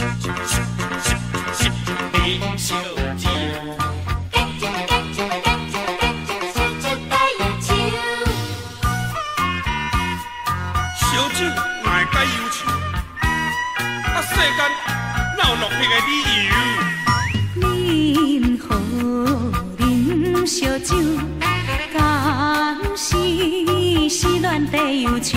烧酒哪会解忧？烧酒，甘心失恋在忧愁。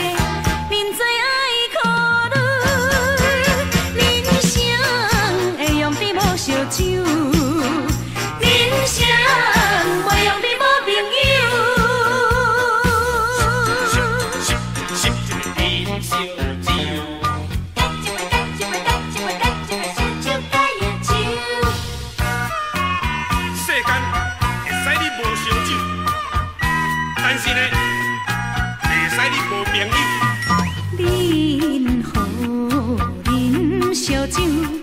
朋友，一杯，无烧，你无朋友。酒。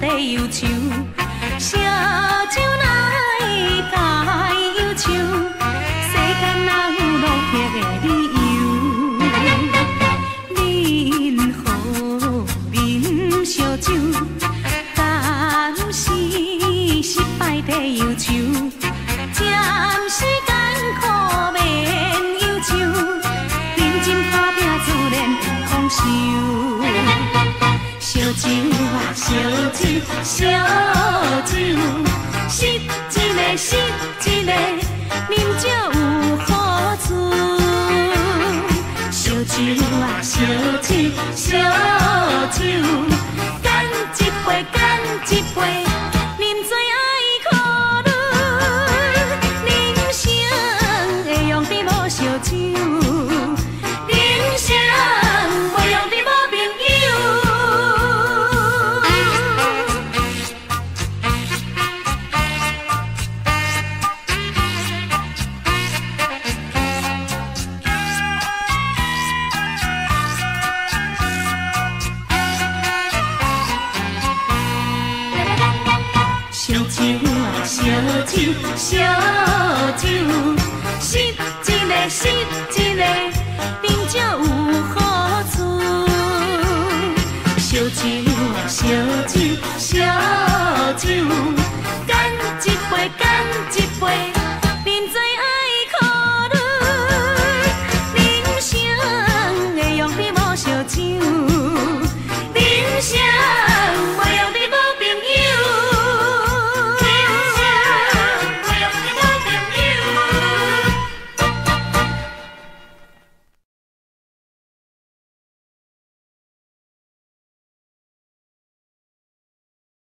底忧愁，啥酒来解忧愁？世间哪有落魄的理由？饮好饮烧酒，但是失败底忧愁。烧酒啊，烧酒，烧酒，喝一个，喝一个，喝酒有好处。烧酒啊，烧酒，烧。烧酒，烧酒，识一个，识一个，至少有好处。酒，